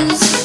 friends.